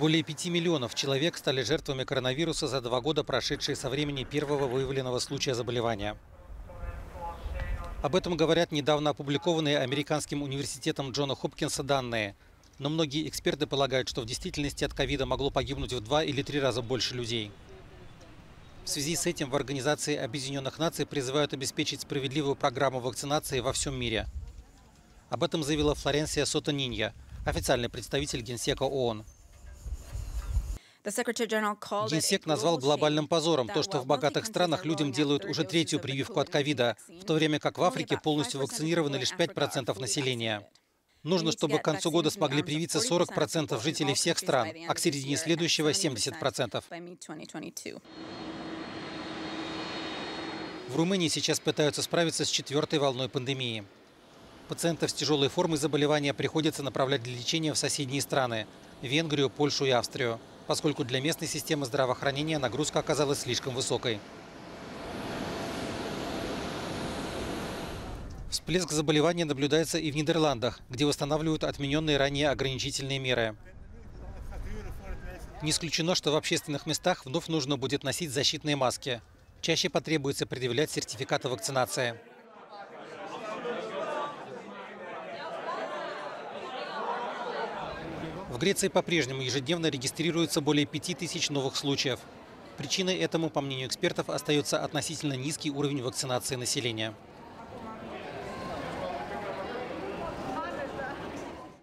Более 5 миллионов человек стали жертвами коронавируса за два года, прошедшие со времени первого выявленного случая заболевания. Об этом говорят недавно опубликованные Американским университетом Джона Хопкинса данные. Но многие эксперты полагают, что в действительности от ковида могло погибнуть в два или три раза больше людей. В связи с этим в Организации Объединенных Наций призывают обеспечить справедливую программу вакцинации во всем мире. Об этом заявила Флоренсия Сотонинья, официальный представитель Генсека ООН. Генсек назвал глобальным позором то, что в богатых странах людям делают уже третью прививку от ковида, в то время как в Африке полностью вакцинированы лишь 5% населения. Нужно, чтобы к концу года смогли привиться 40% жителей всех стран, а к середине следующего 70%. В Румынии сейчас пытаются справиться с четвертой волной пандемии. Пациентов с тяжелой формой заболевания приходится направлять для лечения в соседние страны – Венгрию, Польшу и Австрию поскольку для местной системы здравоохранения нагрузка оказалась слишком высокой. Всплеск заболевания наблюдается и в Нидерландах, где восстанавливают отмененные ранее ограничительные меры. Не исключено, что в общественных местах вновь нужно будет носить защитные маски. Чаще потребуется предъявлять сертификаты вакцинации. В Греции по-прежнему ежедневно регистрируется более 5000 новых случаев. Причиной этому, по мнению экспертов, остается относительно низкий уровень вакцинации населения.